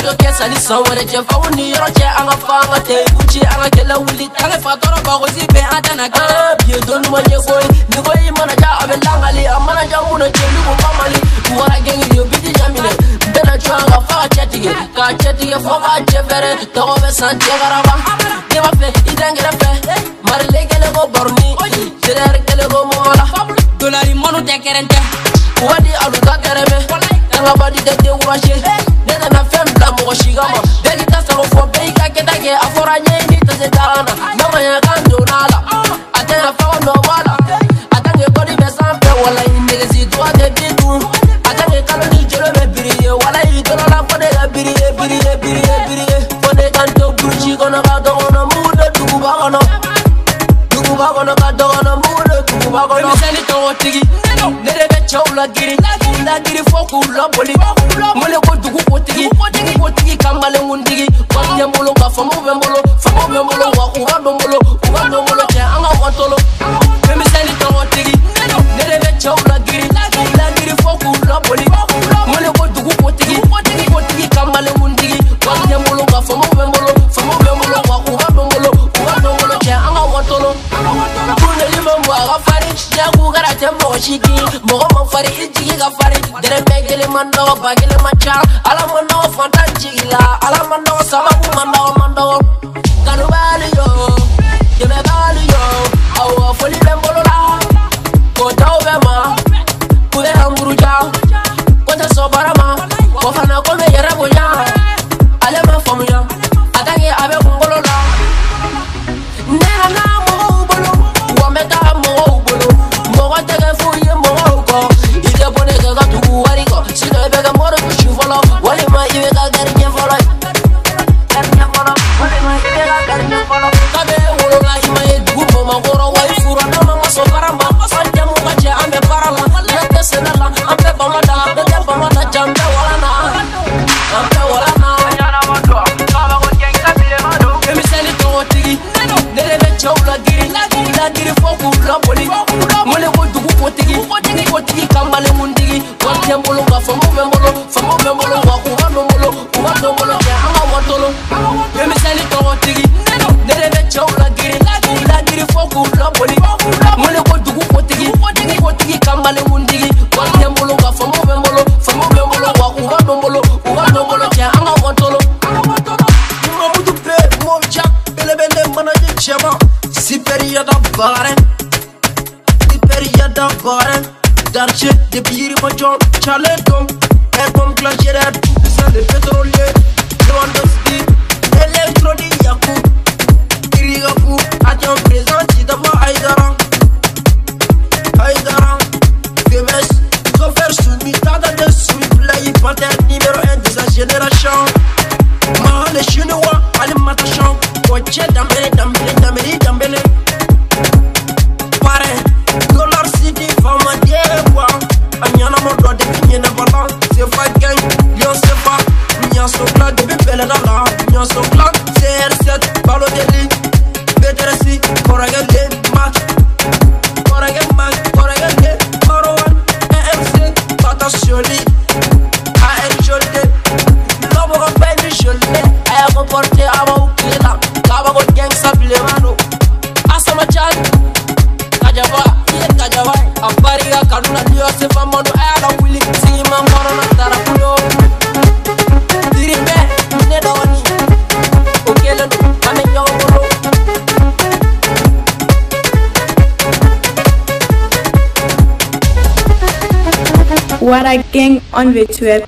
ido kesa ni sawara je fawni yoro je anga fanga te uchi anga kala wuli tanga fatoro ba gozi be adana ka biye don wanye boy ni goy mana ja abelangali amana ja muno je ni ko pamali wara gengi yo bidi jamine bena changa fa chatige ka chatige fo ba je bere to be san je garaba ni ma fe idangere fe mar legele go borni jere kele go mola dolari monu te kerente wadi aluga tigi ne de bɛ cɛw lagiri k'u lagiri fɔ k'u laboli mele ko dugu kotigi dugu kotigi kamalenkuntigi wari tɛ n bolo nka famaw bɛ n bolo famaw bɛ n bolo wa u ka don n bolo u ka don n bolo cɛ an ka watolo Mando bagile macha ala mandao fantanjila ala mando sababu mando mando, karubali yo yemebali yo. Awa foli bembolo la kota obema kube hamburuja kota sobarama. Kofana kome yere bonya ala ma famuya bolo, famu bɛ n bolo, famu bɛ n bolo, wa kuma bɛ n bolo, kuma bɛ n bolo, cɛ an ka Siberia'da bare Siberia'da bare Darçe de bir maçol çale dom Erkom klajere what I came on which were